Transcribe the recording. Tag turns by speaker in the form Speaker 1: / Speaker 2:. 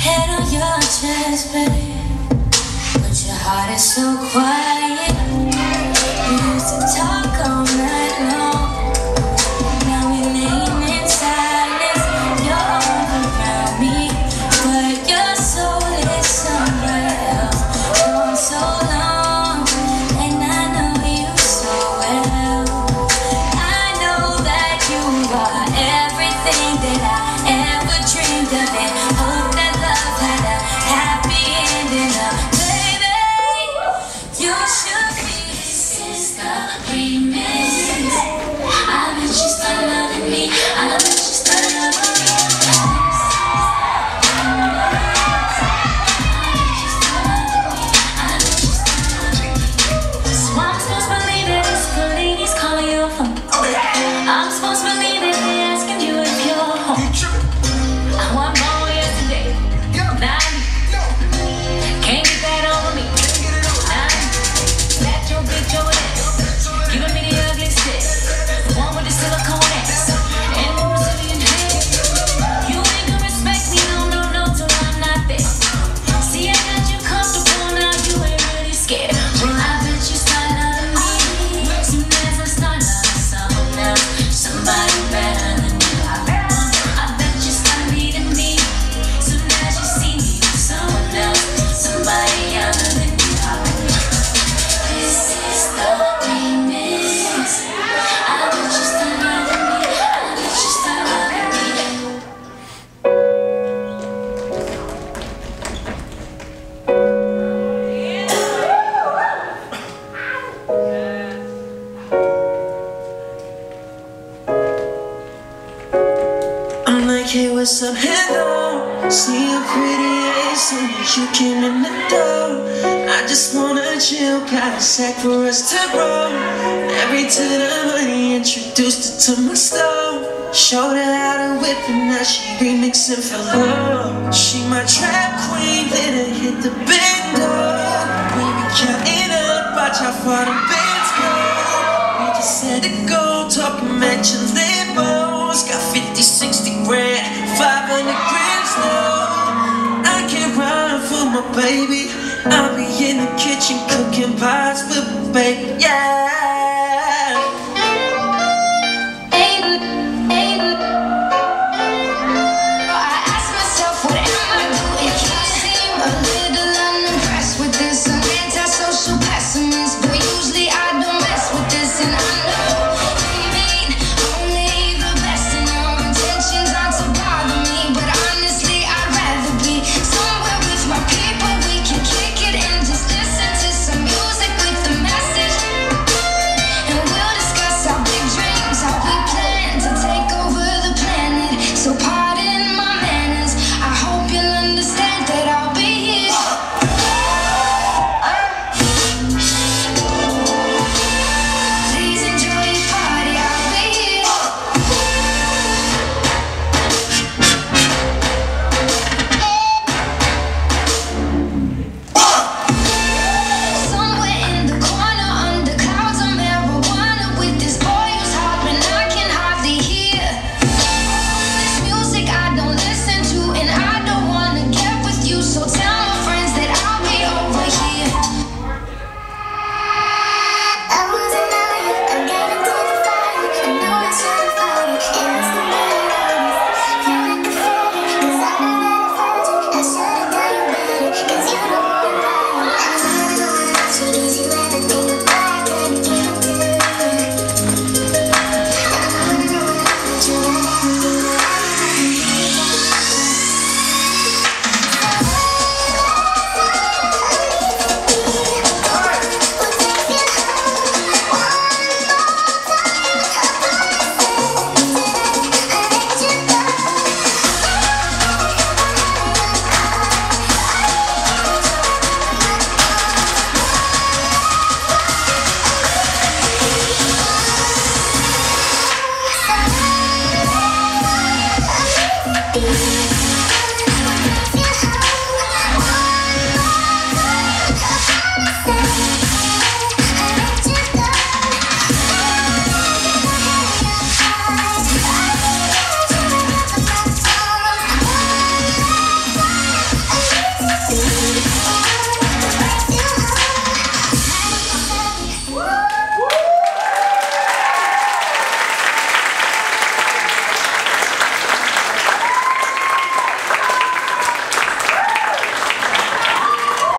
Speaker 1: head on your chest, baby. But your heart is so quiet. Used to
Speaker 2: talk what's up, hello See your pretty face and you came in the door. I just wanna chill, got a sack for us to roll. Every time the money, introduced her to my stove Showed her how to whip and now she remixing for love. She my trap queen, then I hit the bando We be counting up, watch how far the bands go. We just had to go, talking mentions baby. I'll be in the kitchen cooking pies with baby. Yeah.